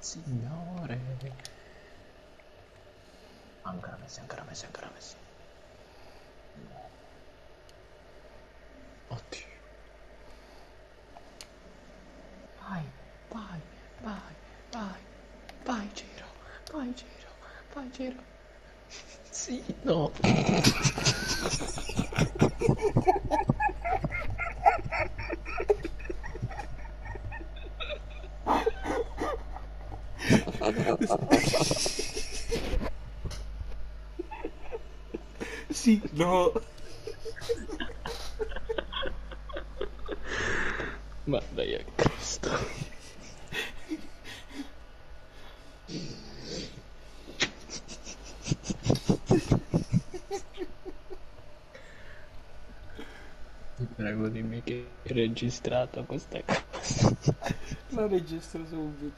Signore. Ancora Messi, ancora Messi, ancora Messi. Oddio. Vai, vai, vai, vai, vai Giro, vai Giro, vai Giro. Sì, no. Sì, no. Ma dai a Cristo. Ti prego dimmi che hai registrato questa cosa. La registro subito.